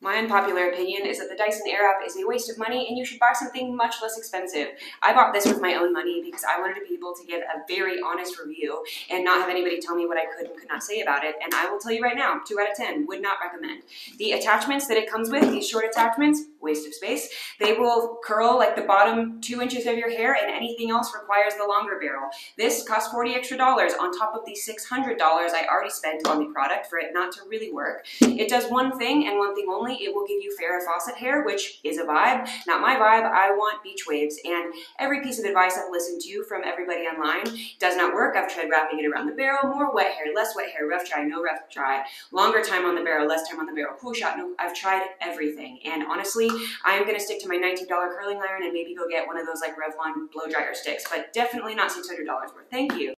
My unpopular opinion is that the Dyson Airwrap is a waste of money and you should buy something much less expensive. I bought this with my own money because I wanted to be able to give a very honest review and not have anybody tell me what I could and could not say about it. And I will tell you right now, 2 out of 10, would not recommend. The attachments that it comes with, these short attachments, waste of space. They will curl like the bottom two inches of your hair and anything else requires the longer barrel. This costs 40 extra dollars on top of the $600 I already spent on the product for it not to really work. It does one thing and one thing only it will give you Farrah Fawcett hair, which is a vibe. Not my vibe, I want beach waves. And every piece of advice I've listened to from everybody online does not work. I've tried wrapping it around the barrel, more wet hair, less wet hair, rough dry, no rough dry, longer time on the barrel, less time on the barrel, cool shot, no, I've tried everything. And honestly, I'm gonna stick to my $19 curling iron and maybe go get one of those like Revlon blow dryer sticks, but definitely not $600 worth. Thank you.